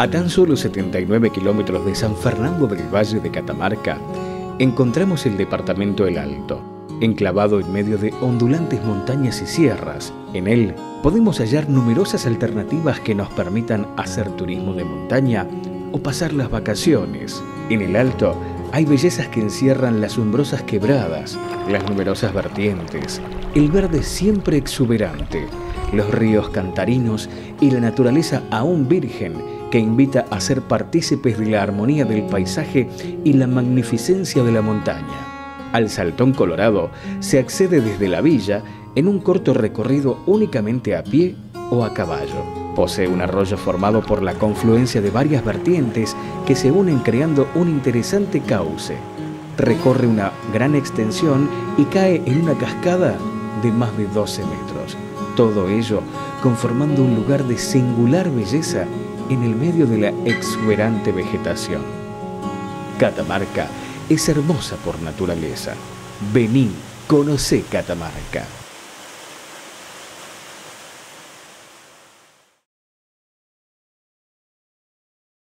A tan solo 79 kilómetros de San Fernando del Valle de Catamarca, encontramos el departamento El Alto, enclavado en medio de ondulantes montañas y sierras. En él podemos hallar numerosas alternativas que nos permitan hacer turismo de montaña o pasar las vacaciones. En el Alto hay bellezas que encierran las umbrosas quebradas, las numerosas vertientes, el verde siempre exuberante, los ríos cantarinos y la naturaleza aún virgen que invita a ser partícipes de la armonía del paisaje y la magnificencia de la montaña. Al Saltón Colorado se accede desde la villa en un corto recorrido únicamente a pie o a caballo. Posee un arroyo formado por la confluencia de varias vertientes que se unen creando un interesante cauce. Recorre una gran extensión y cae en una cascada de más de 12 metros. Todo ello conformando un lugar de singular belleza en el medio de la exuberante vegetación. Catamarca es hermosa por naturaleza. Vení, conoce Catamarca.